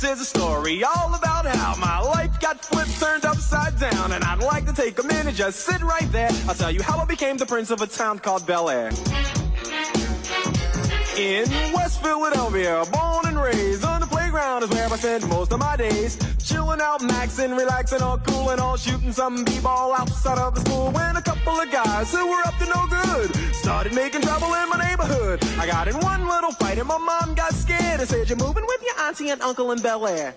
This is a story all about how my life got flipped, turned upside down. And I'd like to take a minute, just sit right there. I'll tell you how I became the prince of a town called Bel Air. In West Philadelphia, born and raised on the playground is where I spend most of my days. Chilling out, maxing, relaxing, all cool and all shooting some b-ball outside of the school. When a couple of guys who were up to no good started making trouble in my neighborhood. I got in one little fight and my mom got scared and said, "You're moving with your auntie and uncle in Bel Air."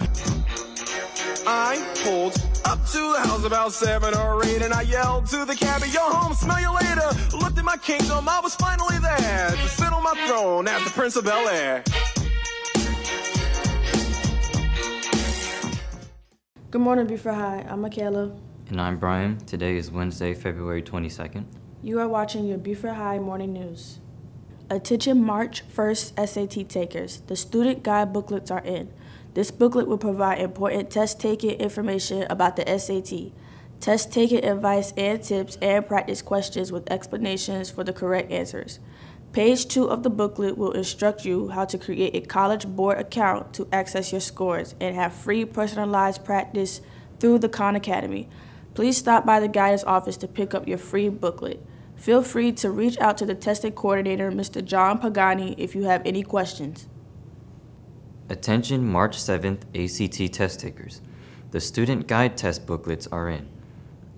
I pulled up to the house about seven or eight and I yelled to the cabbie, yo home, smell you later. Looked at my kingdom, I was finally there to sit on my throne as the Prince of Bel Air. Good morning, Beaufort High. I'm Michaela. And I'm Brian. Today is Wednesday, February 22nd. You are watching your Beaufort High Morning News. Attention March 1st SAT takers. The student guide booklets are in. This booklet will provide important test taking information about the SAT, test taking advice and tips, and practice questions with explanations for the correct answers. Page 2 of the booklet will instruct you how to create a College Board account to access your scores and have free personalized practice through the Khan Academy. Please stop by the guidance office to pick up your free booklet. Feel free to reach out to the testing coordinator, Mr. John Pagani, if you have any questions. Attention March 7th ACT test takers. The student guide test booklets are in.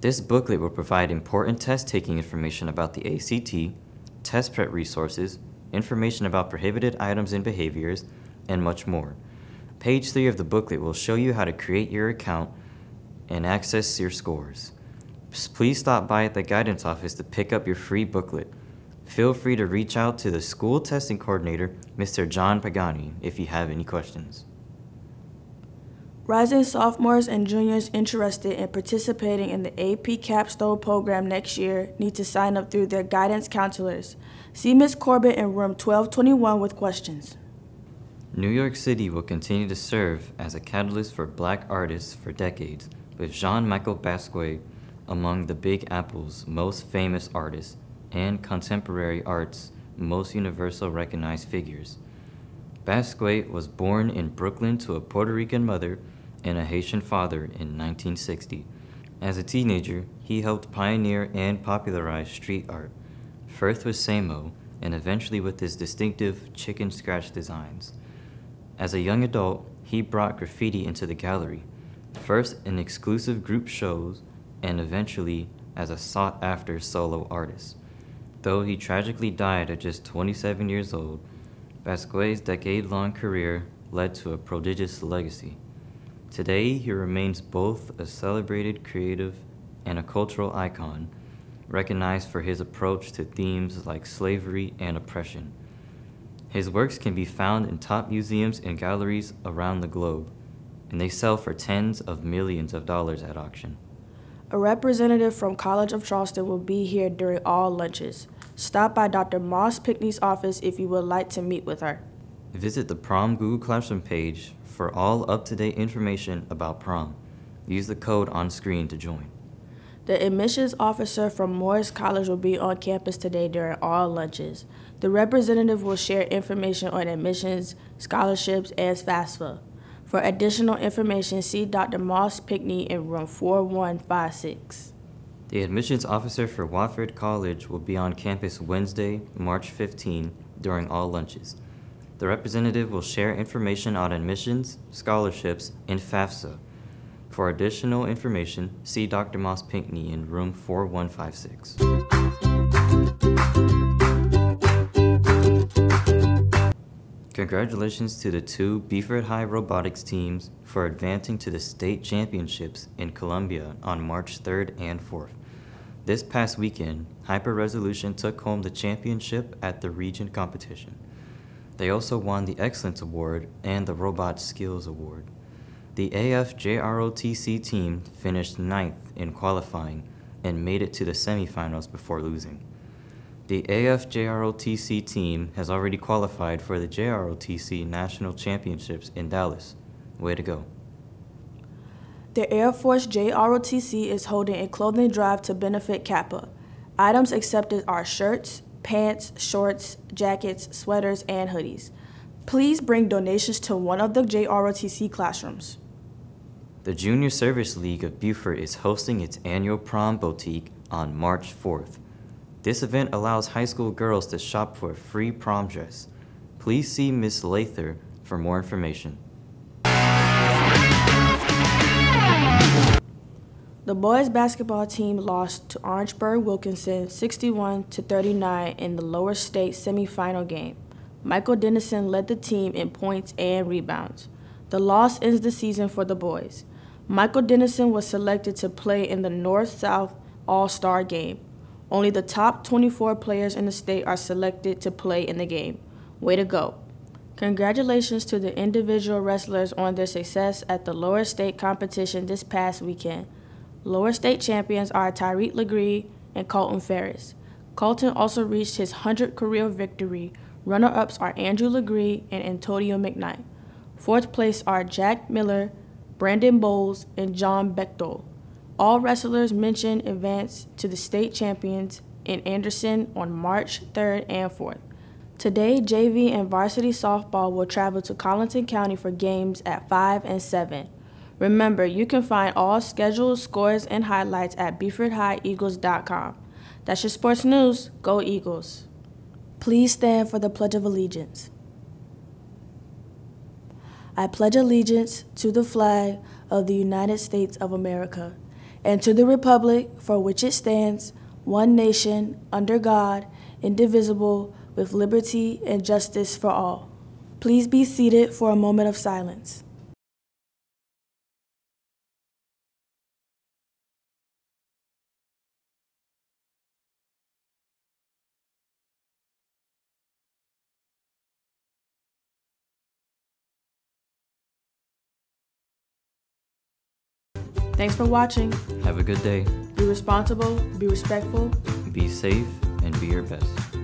This booklet will provide important test taking information about the ACT, test prep resources, information about prohibited items and behaviors, and much more. Page 3 of the booklet will show you how to create your account and access your scores. Please stop by at the guidance office to pick up your free booklet. Feel free to reach out to the school testing coordinator, Mr. John Pagani, if you have any questions. Rising sophomores and juniors interested in participating in the AP Capstone program next year need to sign up through their guidance counselors. See Ms. Corbett in room 1221 with questions. New York City will continue to serve as a catalyst for black artists for decades, with Jean Michel Basquiat among the Big Apple's most famous artists and contemporary art's most universal recognized figures. Basquiat was born in Brooklyn to a Puerto Rican mother and a Haitian father in 1960. As a teenager, he helped pioneer and popularize street art, first with Samo and eventually with his distinctive chicken scratch designs. As a young adult, he brought graffiti into the gallery, first in exclusive group shows and eventually as a sought after solo artist. Though he tragically died at just 27 years old, Basquiat's decade long career led to a prodigious legacy. Today, he remains both a celebrated creative and a cultural icon, recognized for his approach to themes like slavery and oppression. His works can be found in top museums and galleries around the globe, and they sell for tens of millions of dollars at auction. A representative from College of Charleston will be here during all lunches. Stop by Dr. Moss Pinkney's office if you would like to meet with her. Visit the Prom Google Classroom page for all up-to-date information about prom. Use the code on screen to join. The admissions officer from Morris College will be on campus today during all lunches. The representative will share information on admissions, scholarships, and FAFSA. For additional information, see Dr. Moss Pinkney in room 4156. The admissions officer for Wofford College will be on campus Wednesday, March 15 during all lunches. The representative will share information on admissions, scholarships, and FAFSA. For additional information, see Dr. Moss Pinkney in room 4156. Congratulations to the two Beaufort High robotics teams for advancing to the state championships in Columbia on March 3rd and 4th. This past weekend, Hyper Resolution took home the championship at the region competition. They also won the Excellence Award and the Robot Skills Award. The AFJROTC team finished ninth in qualifying and made it to the semifinals before losing. The AFJROTC team has already qualified for the JROTC National Championships in Dallas. Way to go. The Air Force JROTC is holding a clothing drive to benefit CAPA. Items accepted are shirts, pants, shorts, jackets, sweaters, and hoodies. Please bring donations to one of the JROTC classrooms. The Junior Service League of Beaufort is hosting its annual prom boutique on March 4th. This event allows high school girls to shop for a free prom dress. Please see Ms. Lather for more information. The boys basketball team lost to Orangeburg Wilkinson 61 to 39 in the lower state semifinal game. Michael Dennison led the team in points and rebounds. The loss ends the season for the boys. Michael Dennison was selected to play in the North South All Star game. Only the top 24 players in the state are selected to play in the game. Way to go! Congratulations to the individual wrestlers on their success at the lower state competition this past weekend. Lower state champions are Tyreek Legree and Colton Ferris. Colton also reached his 100th career victory. Runner ups are Andrew Legree and Antonio McKnight. Fourth place are Jack Miller, Brandon Bowles, and John Bechtel. All wrestlers mentioned advance to the state champions in Anderson on March 3rd and 4th. Today, JV and varsity softball will travel to Colleton County for games at 5 and 7. Remember, you can find all schedules, scores and highlights at BeaufortHighEagles.com. That's your sports news. Go Eagles. Please stand for the Pledge of Allegiance. I pledge allegiance to the flag of the United States of America and to the republic for which it stands, one nation, under God, indivisible, with liberty and justice for all. Please be seated for a moment of silence. Thanks for watching. Have a good day. Be responsible, be respectful. Be safe and be your best.